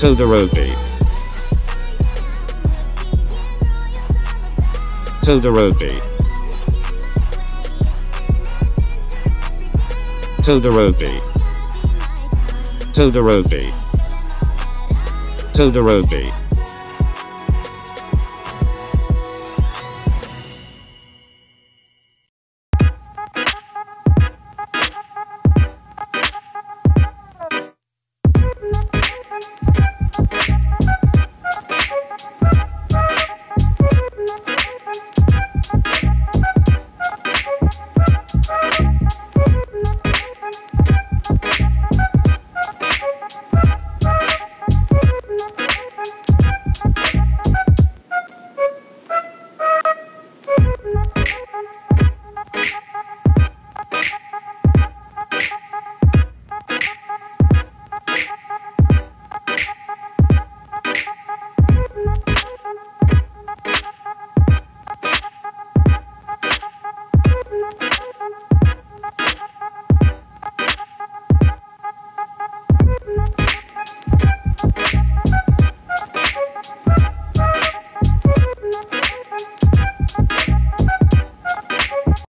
Todoroki. Todoroki. Todoroki. Todoroki. Todoroki.